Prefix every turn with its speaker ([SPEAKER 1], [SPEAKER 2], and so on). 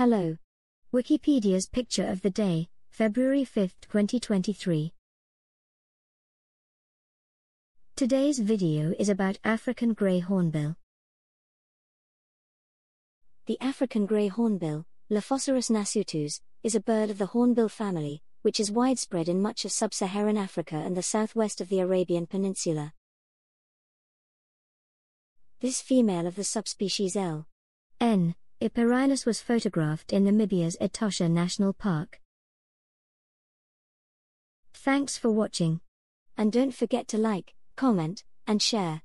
[SPEAKER 1] Hello. Wikipedia's picture of the day, February 5, 2023. Today's video is about African grey hornbill. The African grey hornbill, Lophoceros nasutus, is a bird of the hornbill family, which is widespread in much of sub-Saharan Africa and the southwest of the Arabian Peninsula. This female of the subspecies L. N. epirhinus was photographed in Namibia's Etosha National Park. Thanks for watching. And don't forget to like, comment, and share.